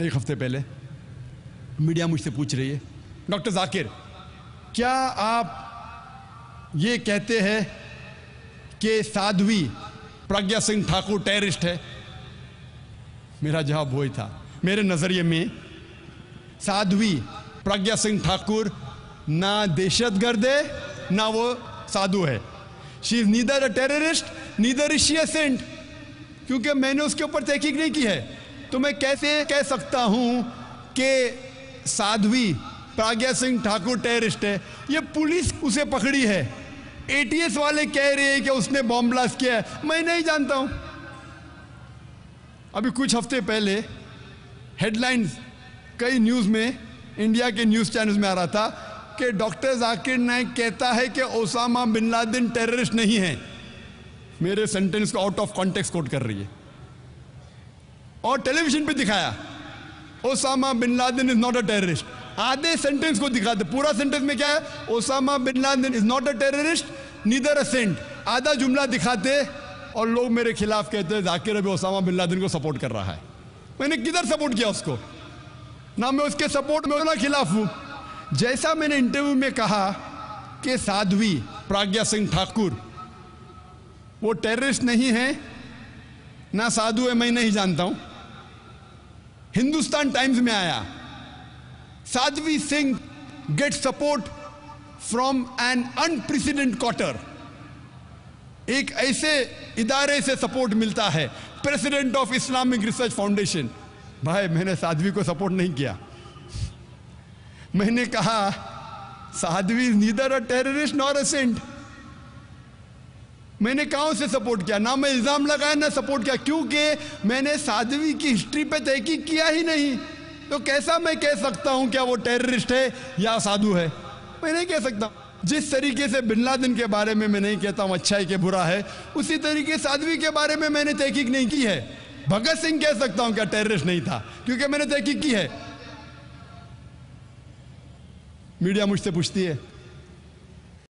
एक हफ़्ते पहले? मीडिया मुझसे पूछ रही है। डॉक्टर जाकिर, क्या आप ये कहते हैं कि साध्वी प्रज्ञा सिंह ठाकुर टेररिस्ट है? मेरा जवाब वही था। मेरे नज़रिए में साध्वी प्रज्ञा सिंह ठाकुर ना दहशतगर्द है, ना वो साधु है। She is neither a terrorist neither is she saint क्योंकि मैंने उसके ऊपर तहकीक नहीं की है। तो मैं कैसे कह सकता हूँ कि साध्वी प्रज्ञा सिंह ठाकुर टेररिस्ट है? ये पुलिस उसे पकड़ी है। एटीएस वाले कह रहे हैं कि उसने बॉम्ब ब्लास्ट किया है। मैं नहीं जानता हूँ। अभी कुछ हफ़्ते पहले हेडलाइंस कई न्यूज़ में इंडिया के न्यूज़ चैनल्स में आ रहा था कि डॉक्टर जाकिर नाइक कहता है कि ओसामा बिन लादेन टेररिस्ट नहीं है। मेरे सेंटेंस को आउट ऑफ़ कॉन्टेक्स्ट कोट कर रही है। और टेलीविज़न पे दिखाया, Osama bin Laden is not a terrorist आधे सेंटेंस को दिखाते पूरा सेंटेंस में क्या है? Osama bin Laden is not a terrorist neither a saint आधा जुमला दिखाते और लोग मेरे खिलाफ कहते हैं, जाकिर अभी ओसामा बिन लादेन को सपोर्ट कर रहा है। मैंने किधर सपोर्ट किया उसको? ना मैं उसके सपोर्ट में ना खिलाफ हूँ। जैसा मैंने इंटरव्यू में कहा कि साध्वी, प्राज्ञा सिंह ठाकुर, वो टेररिस्ट नहीं है, ना साधु है, मैं नहीं जानता हूँ। हिंदुस्तान टाइम्स में आया। Sadhvi Singh get support from an unprecedented quarter एक ऐसे इदारे से सपोर्ट मिलता है president of Islamic Research Foundation भाई, मैंने साध्वी को सपोर्ट नहीं किया। मैंने कहा, Sadhvi neither a terrorist nor a saint मैंने कहा से सपोर्ट किया? ना मैं इल्ज़ाम लगाया, ना सपोर्ट किया। क्योंकि मैंने साध्वी की हिस्ट्री पे तहकीक किया ही नहीं। तो कैसा मैं कह सकता हूँ, क्या वो टेररिस्ट है या साधु है? मैं नहीं कह सकता। जिस तरीके से बिन लादेन के बारे में मैं नहीं कहता हूँ अच्छा है कि बुरा है, उसी तरीके साध्वी के बारे में मैंने तहकीक नहीं की है। भगत सिंह कह सकता हूँ, क्या टेररिस्ट नहीं था, क्योंकि मैंने तहकीक की है। मीडिया मुझसे पूछती है।